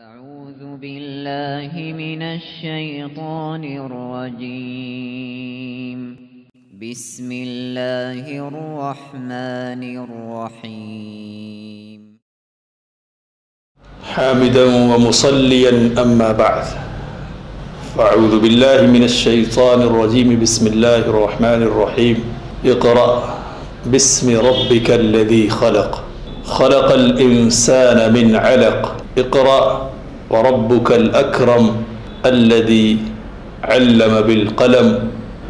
أعوذ بالله من الشيطان الرجيم. بسم الله الرحمن الرحيم. حامدا ومصليا أما بعد. فأعوذ بالله من الشيطان الرجيم. بسم الله الرحمن الرحيم. اقرأ. باسم ربك الذي خلق. خلق الإنسان من علق. اقرأ. وربك الأكرم الذي علم بالقلم،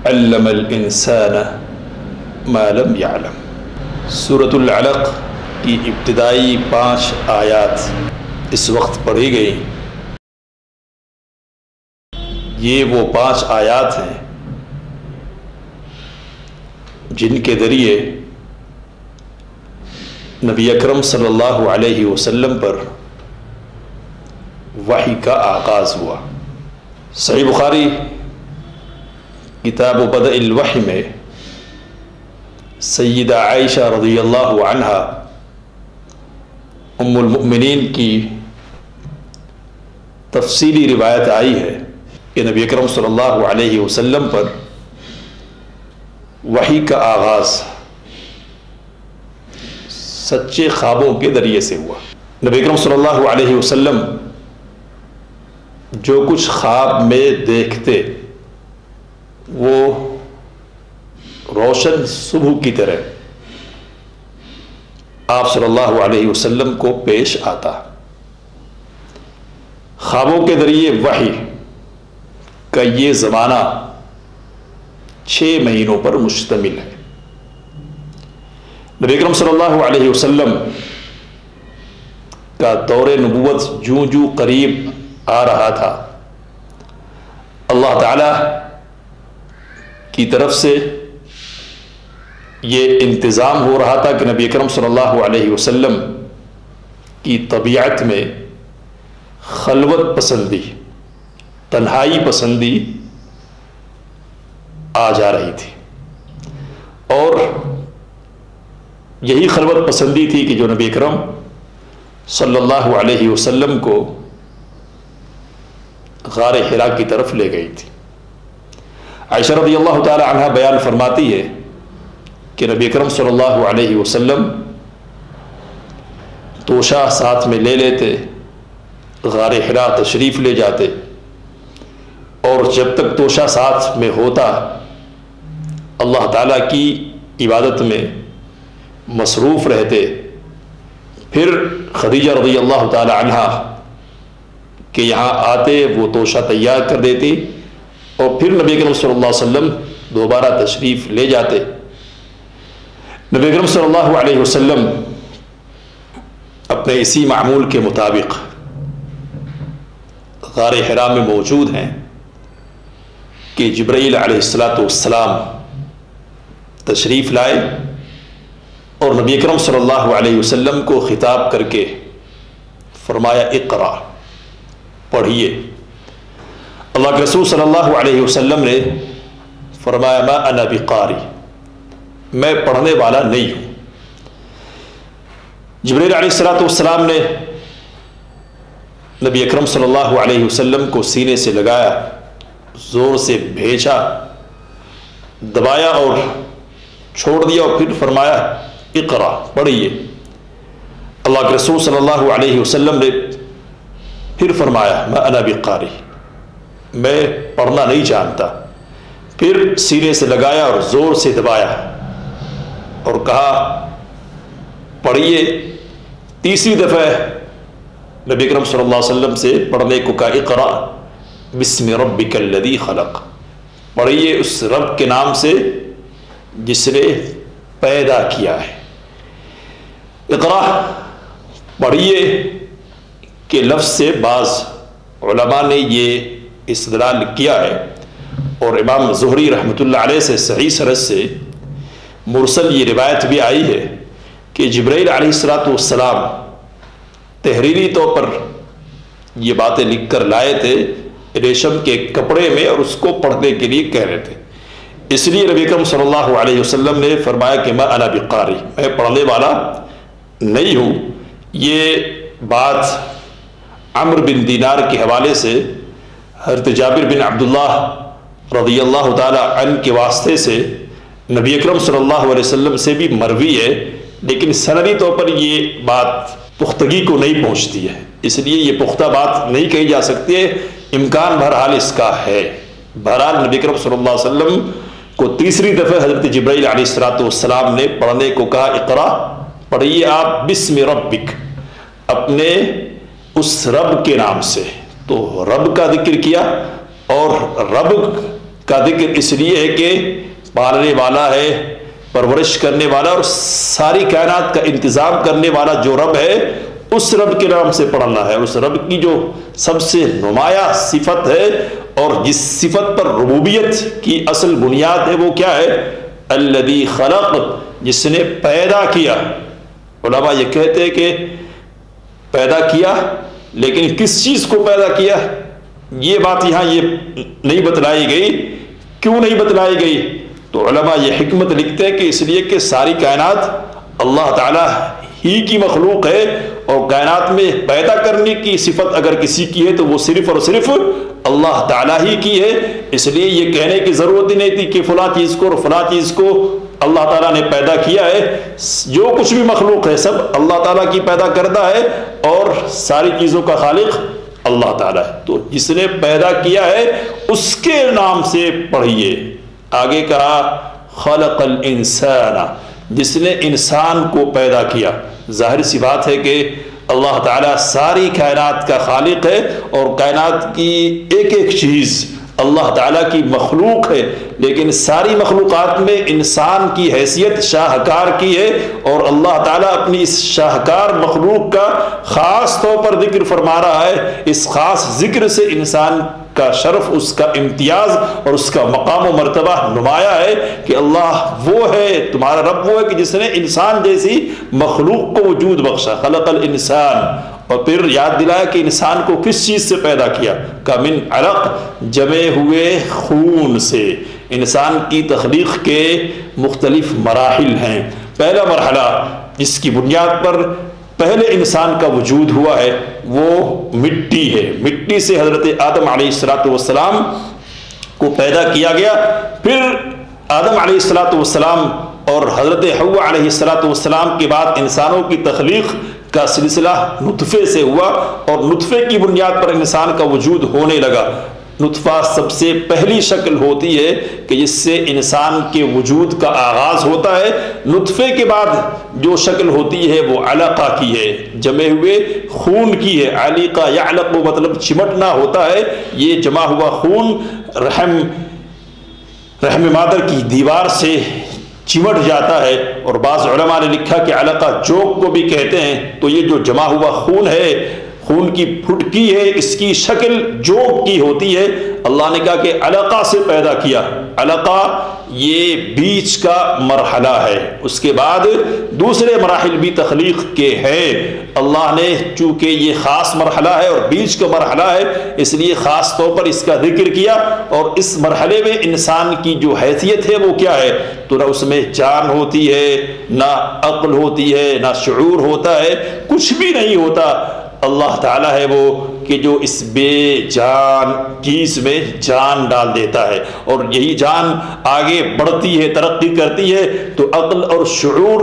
علم الإنسان ما لم يعلم. سورة العلق کی ابتدائی پانچ آیات اس وقت پڑھی گئی یہ وہ پانچ آیات ہیں جن کے ذریعے نبی اکرم صلی اللہ علیہ وسلم پر وحی کا آغاز ہوا۔ صحیح بخاری۔ کتاب و بدء الوحی میں سیدہ عائشہ رضی اللہ عنہا ام المؤمنین کی تفصیلی روایت آئی ہے کہ نبی اکرم صلی اللہ علیہ وسلم پر وحی کا آغاز سچے خوابوں کے ذریعے سے ہوا۔ نبی اکرم صلی اللہ علیہ وسلم جو کچھ خواب میں دیکھتے، وہ روشن صبح کی طرح آپ صلی اللہ علیہ وسلم کو پیش آتا۔ خوابوں کے ذریعے وحی کا یہ زمانہ چھ مہینوں پر مشتمل ہے۔ نبی اکرم صلی اللہ علیہ وسلم کا دور نبوت جوں جوں قریب آ رہا تھا۔ اللہ تعالی کی طرف سے یہ انتظام ہو رہا تھا کہ نبی اکرم صلی اللہ علیہ وسلم کی طبیعت میں خلوت پسندی، تنہائی پسندی آ جا رہی تھی۔ اور یہی خلوت پسندی تھی کہ جو نبی اکرم صلی اللہ علیہ وسلم کو غار حرا کی طرف لے گئی تھی۔ عائشہ رضی اللہ تعالی عنہ بیان فرماتی ہے کہ نبی اکرم صلی اللہ علیہ وسلم توشہ ساتھ میں لے لیتے، غار حرا تشریف لے جاتے۔ اور جب تک توشہ ساتھ میں ہوتا، اللہ تعالیٰ کی عبادت میں مصروف رہتے۔ پھر خدیجہ رضی اللہ تعالی عنہ کہ یہاں آتے وہ توشہ تیار کر دیتی اور پھر نبی اکرم صلی اللہ علیہ وسلم دوبارہ تشریف لے جاتے۔ نبی اکرم صلی اللہ علیہ وسلم اپنے اسی معمول کے مطابق غار حرا میں موجود ہیں کہ جبرائیل علیہ السلاۃ والسلام تشریف لائے اور نبی اکرم صلی اللہ علیہ وسلم کو خطاب کر کے فرمایا اقرا پڑھیے اللہ کے رسول صلی اللہ علیہ وسلم نے فرمایا، ما انا بقاری، میں پڑھنے والا نہیں ہوں۔ جبریل علیہ السلاۃ والسلام نے نبی اکرم صلی اللہ علیہ وسلم کو سینے سے لگایا، زور سے بھیجا، دبایا اور چھوڑ دیا اور پھر فرمایا اقرا پڑھیے اللہ کے رسول صلی اللہ علیہ وسلم نے پھر فرمایا میں انا بقاری. میں پڑھنا نہیں جانتا۔ پھر سینے سے لگایا اور زور سے دبایا اور کہا، پڑھیے۔ تیسری دفعہ نبی اکرم صلی اللہ علیہ وسلم سے پڑھنے کو کہا اقرا بسم ربک الذی خلق. پڑھیے اس رب کے نام سے جس نے پیدا کیا ہے۔ اقرا پڑھیے۔ کہ لفظ سے بعض علماء نے یہ استدلال کیا ہے۔ اور امام ظہری رحمۃ اللہ علیہ سے صحیح سرد سے مرسل یہ روایت بھی آئی ہے کہ جبرائیل علیہ السلاۃ والسلام تحریری طور پر یہ باتیں لکھ کر لائے تھے، ریشم کے کپڑے میں اور اس کو پڑھنے کے لیے کہہ رہے تھے۔ اس لیے نبی اکرم صلی اللہ علیہ وسلم نے فرمایا کہ میں انا بقاری، میں پڑھنے والا نہیں ہوں۔ یہ بات عمر بن دینار کے حوالے سے حضرت جابر بن عبداللہ رضی اللہ تعالی عنہ کے واسطے سے نبی اکرم صلی اللہ علیہ وسلم سے بھی مروی ہے، لیکن سندی طور پر یہ بات پختگی کو نہیں پہنچتی ہے۔ اس لیے یہ پختہ بات نہیں کہی جا سکتی ہے۔ امکان بہرحال اس کا ہے۔ بہرحال نبی اکرم صلی اللہ علیہ وسلم کو تیسری دفعہ حضرت جبرائیل علیہ السلاۃ والسلام نے پڑھنے کو کہا اقرا پڑھیے آپ بسم ربک۔ اپنے اس رب کے نام سے۔ تو رب کا ذکر کیا اور رب کا ذکر اس لیے ہے کہ پالنے والا ہے، پرورش کرنے والا اور ساری کائنات کا انتظام کرنے والا جو رب ہے، اس رب کے نام سے پڑھنا ہے۔ اس رب کی جو سب سے نمایاں صفت ہے اور جس صفت پر ربوبیت کی اصل بنیاد ہے، وہ کیا ہے؟ الذي خلق، جس نے پیدا کیا۔ علماء یہ کہتے ہیں کہ پیدا کیا لیکن کس چیز کو پیدا کیا؟ یہ بات یہاں یہ نہیں بتلائی گئی۔ کیوں نہیں بتلائی گئی؟ تو علماء یہ حکمت لکھتے ہیں کہ اس لیے کہ ساری کائنات اللہ تعالیٰ ہی کی مخلوق ہے اور کائنات میں پیدا کرنے کی صفت اگر کسی کی ہے تو وہ صرف اور صرف اللہ تعالیٰ ہی کی ہے۔ اس لیے یہ کہنے کی ضرورت ہی نہیں تھی کہ فلاں چیز کو اور فلاں چیز کو اللہ تعالیٰ نے پیدا کیا ہے۔ جو کچھ بھی مخلوق ہے، سب اللہ تعالیٰ کی پیدا کردہ ہے۔ اور ساری چیزوں کا خالق اللہ تعالیٰ ہے۔ تو جس نے پیدا کیا ہے، اس کے نام سے پڑھیے آگے کہا، خلق الانسان۔ جس نے انسان کو پیدا کیا۔ ظاہر سی بات ہے کہ اللہ تعالیٰ ساری کائنات کا خالق ہے اور کائنات کی ایک ایک چیز اللہ تعالیٰ کی مخلوق ہے، لیکن ساری مخلوقات میں انسان کی حیثیت شاہکار کی ہے اور اللہ تعالیٰ اپنی اس شاہکار مخلوق کا خاص طور پر ذکر فرما رہا ہے۔ اس خاص ذکر سے انسان کا شرف، اس کا امتیاز اور اس کا مقام و مرتبہ نمایاں ہے کہ اللہ وہ ہے، تمہارا رب وہ ہے کہ جس نے انسان جیسی مخلوق کو وجود بخشا۔ خلق الانسان اور پھر یاد دلایا کہ انسان کو کس چیز سے پیدا کیا؟ کمن عرق، جمے ہوئے خون سے۔ انسان کی تخلیق کے مختلف مراحل ہیں۔ پہلا مرحلہ، جس کی بنیاد پر پہلے انسان کا وجود ہوا ہے، وہ مٹی ہے۔ مٹی سے حضرت آدم علیہ السلاۃ والسلام کو پیدا کیا گیا۔ پھر آدم علیہ السلاۃ والسلام اور حضرت حوا علیہ السلاۃ والسلام کے بعد انسانوں کی تخلیق کا سلسلہ نطفے سے ہوا اور نطفے کی بنیاد پر انسان کا وجود ہونے لگا۔ نطفہ سب سے پہلی شکل ہوتی ہے کہ جس سے انسان کے وجود کا آغاز ہوتا ہے۔ نطفے کے بعد جو شکل ہوتی ہے وہ علقہ کی ہے، جمے ہوئے خون کی ہے۔ علیقہ یا علق مطلب چمٹنا ہوتا ہے۔ یہ جمع ہوا خون رحم رحم مادر کی دیوار سے چمٹ جاتا ہے اور بعض علماء نے لکھا کہ علقہ جوک کو بھی کہتے ہیں تو یہ جو جمع ہوا خون ہے خون کی پھٹکی ہے، اس کی شکل جوک کی ہوتی ہے۔ اللہ نے کہا کہ علقہ سے پیدا کیا۔ علقہ یہ بیچ کا مرحلہ ہے۔ اس کے بعد دوسرے مراحل بھی تخلیق کے ہیں۔ اللہ نے چونکہ یہ خاص مرحلہ ہے اور بیچ کا مرحلہ ہے، اس لیے خاص طور پر اس کا ذکر کیا۔ اور اس مرحلے میں انسان کی جو حیثیت ہے، وہ کیا ہے؟ تو نہ اس میں جان ہوتی ہے، نہ عقل ہوتی ہے، نہ شعور ہوتا ہے۔ کچھ بھی نہیں ہوتا۔ اللہ تعالیٰ ہے وہ کہ جو اس بے جان چیز میں جان ڈال دیتا ہے اور یہی جان آگے بڑھتی ہے، ترقی کرتی ہے، تو عقل اور شعور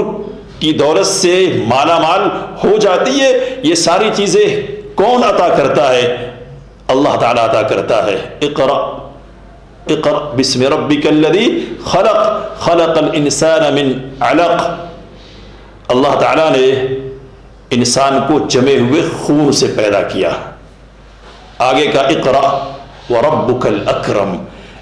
کی دولت سے مالا مال ہو جاتی ہے۔ یہ ساری چیزیں کون عطا کرتا ہے؟ اللہ تعالیٰ عطا کرتا ہے۔ اقرا اقرا بسم ربک الذی خلق خلق الانسان من علق۔ اللہ تعالیٰ نے انسان کو جمے ہوئے خون سے پیدا کیا۔ آگے کا اقرا و رب الاکرم۔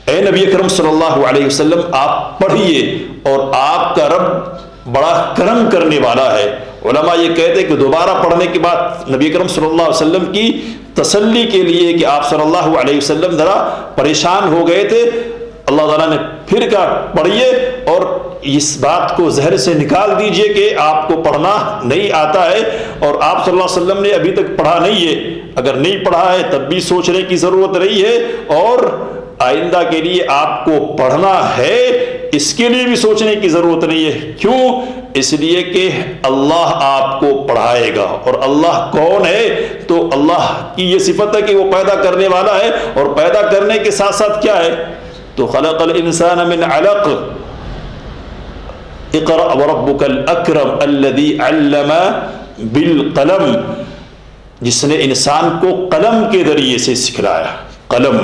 اے نبی اکرم صلی اللہ علیہ وسلم، آپ پڑھیے اور آپ کا رب بڑا کرم کرنے والا ہے۔ علماء یہ کہتے کہ دوبارہ پڑھنے کے بعد نبی اکرم صلی اللہ علیہ وسلم کی تسلی کے لیے کہ آپ صلی اللہ علیہ وسلم ذرا پریشان ہو گئے تھے۔ اللہ تعالیٰ نے پھر کہا پڑھیے اور اس بات کو زہر سے نکال دیجیے کہ آپ کو پڑھنا نہیں آتا ہے اور آپ صلی اللہ علیہ وسلم نے ابھی تک پڑھا نہیں ہے۔ اگر نہیں پڑھا ہے تب بھی سوچنے کی ضرورت نہیں ہے اور آئندہ کے لیے آپ کو پڑھنا ہے، اس کے لیے بھی سوچنے کی ضرورت نہیں ہے۔ کیوں؟ اس لیے کہ اللہ آپ کو پڑھائے گا اور اللہ کون ہے؟ تو اللہ کی یہ صفت ہے کہ وہ پیدا کرنے والا ہے اور پیدا کرنے کے ساتھ ساتھ کیا ہے؟ تو خلق الانسان من علق۔ اقرأ وربك الاکرم الذي علم بالقلم، جس نے انسان کو قلم کے ذریعے سے سکھلایا۔ قلم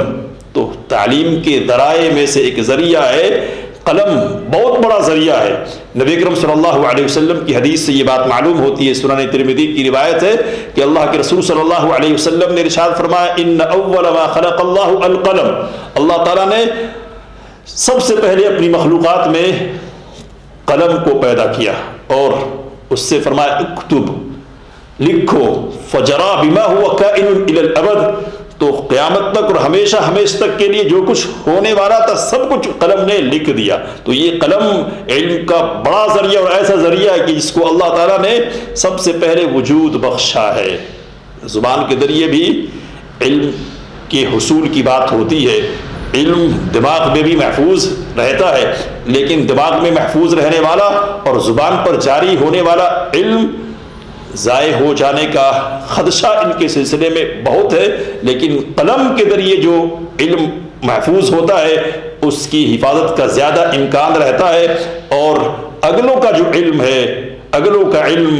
تو تعلیم کے ذرائع میں سے ایک ذریعہ ہے۔ قلم بہت بڑا ذریعہ ہے۔ نبی اکرم صلی اللہ علیہ وسلم کی حدیث سے یہ بات معلوم ہوتی ہے۔ سنن ترمذی کی روایت ہے کہ اللہ کے رسول صلی اللہ علیہ وسلم نے ارشاد فرمایا، ان اول ما خلق اللہ القلم اللہ تعالیٰ نے سب سے پہلے اپنی مخلوقات میں قلم کو پیدا کیا اور اس سے فرمایا، اکتب، لکھو، فجرا بما ہوا کائن الی الابد، تو قیامت تک اور ہمیشہ ہمیشہ تک کے لیے جو کچھ ہونے والا تھا، سب کچھ قلم نے لکھ دیا۔ تو یہ قلم علم کا بڑا ذریعہ اور ایسا ذریعہ ہے کہ جس کو اللہ تعالیٰ نے سب سے پہلے وجود بخشا ہے۔ زبان کے ذریعے بھی علم کے حصول کی بات ہوتی ہے۔ علم دماغ میں بھی محفوظ رہتا ہے۔ لیکن دماغ میں محفوظ رہنے والا اور زبان پر جاری ہونے والا علم ضائع ہو جانے کا خدشہ ان کے سلسلے میں بہت ہے، لیکن قلم کے ذریعے جو علم محفوظ ہوتا ہے، اس کی حفاظت کا زیادہ امکان رہتا ہے اور اگلوں کا جو علم ہے، اگلوں کا علم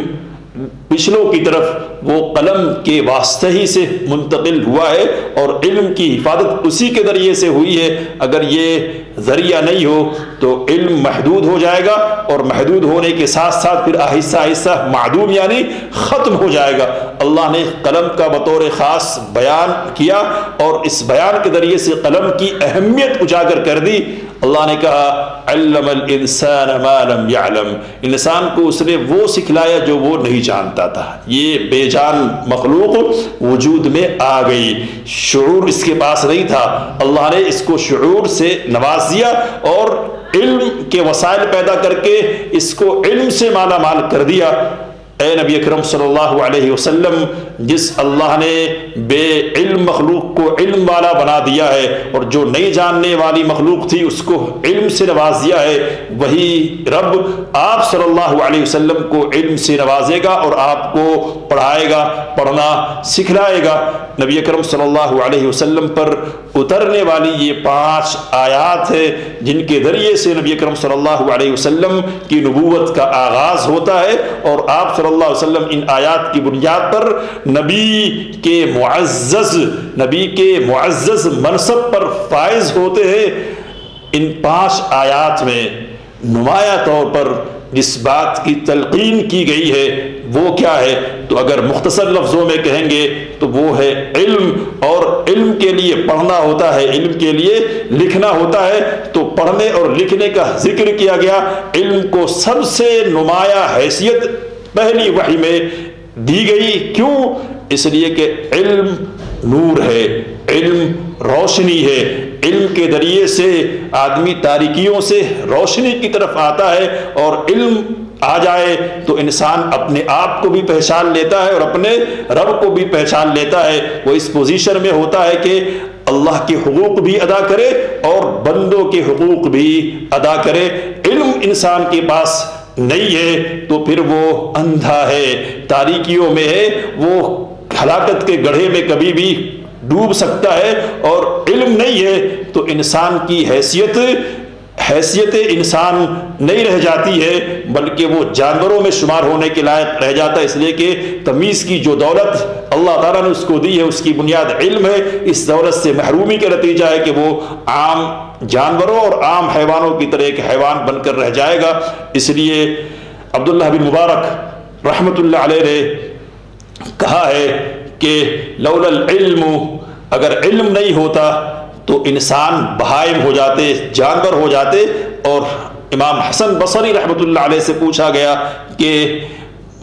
پچھلوں کی طرف وہ قلم کے واسطے ہی سے منتقل ہوا ہے اور علم کی حفاظت اسی کے ذریعے سے ہوئی ہے۔ اگر یہ ذریعہ نہیں ہو تو علم محدود ہو جائے گا اور محدود ہونے کے ساتھ ساتھ پھر آہستہ آہستہ معدوم یعنی ختم ہو جائے گا۔ اللہ نے قلم کا بطور خاص بیان کیا اور اس بیان کے ذریعے سے قلم کی اہمیت اجاگر کر دی۔ اللہ نے کہا، علم الانسان ما لم يعلم انسان کو اس نے وہ سکھلایا جو وہ نہیں جانتا۔ تھا یہ بے جان مخلوق وجود میں آ گئی۔ شعور اس کے پاس نہیں تھا۔ اللہ نے اس کو شعور سے نواز دیا اور علم کے وسائل پیدا کر کے اس کو علم سے مالا مال کر دیا۔ اے نبی اکرم صلی اللہ علیہ وسلم، جس اللہ نے بے علم مخلوق کو علم والا بنا دیا ہے اور جو نہیں جاننے والی مخلوق تھی، اس کو علم سے نواز دیا ہے، وہی رب آپ صلی اللہ علیہ وسلم کو علم سے نوازے گا اور آپ کو پڑھائے گا، پڑھنا سکھلائے گا۔ نبی اکرم صلی اللہ علیہ وسلم پر اترنے والی یہ پانچ آیات ہے جن کے ذریعے سے نبی اکرم صلی اللہ علیہ وسلم کی نبوت کا آغاز ہوتا ہے اور آپ صلی اللہ علیہ وسلم ان آیات کی بنیاد پر نبی کے معزز، نبی کے معزز منصب پر فائز ہوتے ہیں ان پانچ آیات میں۔ نمایاں طور پر جس بات کی تلقین کی گئی ہے، وہ کیا ہے؟ تو اگر مختصر لفظوں میں کہیں گے، تو وہ ہے علم۔ اور علم کے لیے پڑھنا ہوتا ہے، علم کے لیے لکھنا ہوتا ہے۔ تو پڑھنے اور لکھنے کا ذکر کیا گیا۔ علم کو سب سے نمایاں حیثیت پہلی وحی میں دی گئی۔ کیوں؟ اس لیے کہ علم نور ہے، علم روشنی ہے۔ علم کے ذریعے سے آدمی تاریکیوں سے روشنی کی طرف آتا ہے اور علم آ جائے تو انسان اپنے آپ کو بھی پہچان لیتا ہے اور اپنے رب کو بھی پہچان لیتا ہے۔ وہ اس پوزیشن میں ہوتا ہے کہ اللہ کے حقوق بھی ادا کرے اور بندوں کے حقوق بھی ادا کرے۔ علم انسان کے پاس نہیں ہے تو پھر وہ اندھا ہے۔ تاریکیوں میں ہے، وہ ہلاکت کے گڑھے میں کبھی بھی ڈوب سکتا ہے اور علم نہیں ہے تو انسان کی حیثیت حیثیت انسان نہیں رہ جاتی ہے، بلکہ وہ جانوروں میں شمار ہونے کے لائق رہ جاتا ہے۔ اس لیے کہ تمیز کی جو دولت اللہ تعالیٰ نے اس کو دی ہے، اس کی بنیاد علم ہے۔ اس دولت سے محرومی کا نتیجہ ہے کہ وہ عام جانوروں اور عام حیوانوں کی طرح ایک حیوان بن کر رہ جائے گا۔ اس لیے عبداللہ بن مبارک رحمۃ اللہ علیہ نے کہا ہے کہ لول العلم، اگر علم نہیں ہوتا تو انسان بہائم ہو جاتے، جانور ہو جاتے اور امام حسن بصری رحمۃ اللہ علیہ سے پوچھا گیا کہ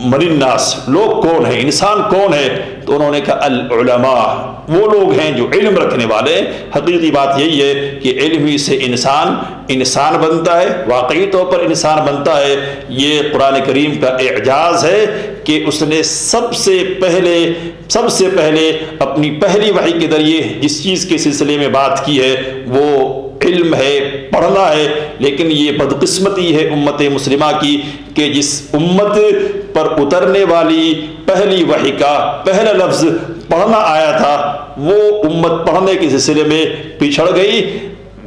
الناس لوگ کون ہیں؟ انسان کون ہے؟ تو انہوں نے کہا، العلماء۔ وہ لوگ ہیں جو علم رکھنے والے۔ حقیقی بات یہی ہے کہ علم ہی سے انسان انسان بنتا ہے، واقعی طور پر انسان بنتا ہے۔ یہ قرآن کریم کا اعجاز ہے کہ اس نے سب سے پہلے، سب سے پہلے اپنی پہلی وحی کے ذریعے جس چیز کے سلسلے میں بات کی ہے، وہ علم ہے، پڑھنا ہے، لیکن یہ بدقسمتی ہے امت مسلمہ کی کہ جس امت پر اترنے والی پہلی وحی کا پہلا لفظ پڑھنا آیا تھا، وہ امت پڑھنے کے سلسلے میں پچھڑ گئی۔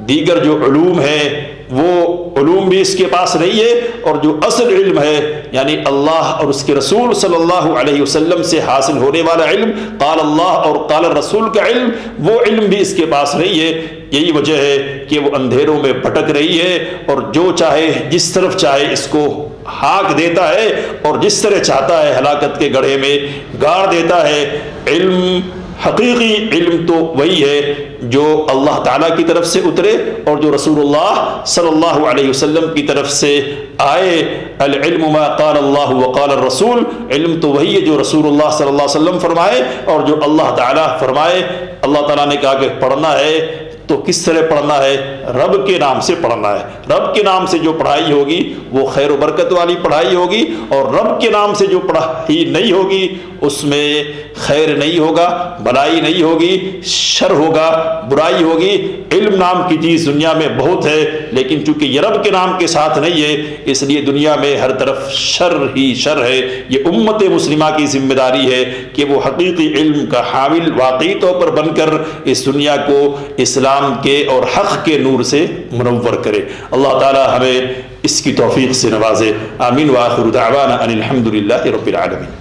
دیگر جو علوم ہے وہ علوم بھی اس کے پاس نہیں ہے اور جو اصل علم ہے یعنی اللہ اور اس کے رسول صلی اللہ علیہ وسلم سے حاصل ہونے والا علم، قال اللہ اور قال الرسول کا علم، وہ علم بھی اس کے پاس نہیں ہے۔ یہی وجہ ہے کہ وہ اندھیروں میں بھٹک رہی ہے اور جو چاہے جس طرف چاہے اس کو ہاک دیتا ہے اور جس طرح چاہتا ہے ہلاکت کے گڑھے میں گاڑ دیتا ہے۔ علم، حقیقی علم تو وہی ہے جو اللہ تعالیٰ کی طرف سے اترے اور جو رسول اللہ صلی اللہ علیہ وسلم کی طرف سے آئے۔ العلم ما قال اللہ وقال الرسول، علم تو وہی ہے جو رسول اللہ صلی اللہ علیہ وسلم فرمائے اور جو اللہ تعالیٰ فرمائے۔ اللہ تعالیٰ نے کہا کہ پڑھنا ہے۔ تو کس طرح پڑھنا ہے؟ رب کے نام سے پڑھنا ہے۔ رب کے نام سے جو پڑھائی ہوگی، وہ خیر و برکت والی پڑھائی ہوگی اور رب کے نام سے جو پڑھائی نہیں ہوگی اس میں خیر نہیں ہوگا، بلائی نہیں ہوگی، شر ہوگا، برائی ہوگی۔ علم نام کی چیز دنیا میں بہت ہے، لیکن چونکہ یہ رب کے نام کے ساتھ نہیں ہے، اس لیے دنیا میں ہر طرف شر ہی شر ہے۔ یہ امت مسلمہ کی ذمہ داری ہے کہ وہ حقیقی علم کا حامل واقعی طور پر بن کر اس دنیا کو اسلام کے اور حق کے نور سے منور کرے۔ اللہ تعالی ہمیں اس کی توفیق سے نوازے۔ آمین۔ وآخر دعوانا ان الحمدللہ رب العالمین۔